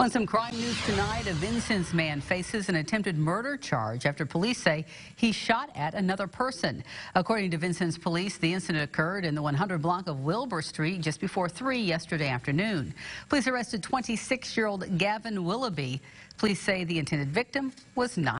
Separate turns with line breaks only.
On some crime news tonight, a Vincennes man faces an attempted murder charge after police say he shot at another person. According to Vincennes police, the incident occurred in the 100 block of Wilbur Street just before 3 yesterday afternoon. Police arrested 26-year-old Gavin Willoughby. Police say the intended victim was not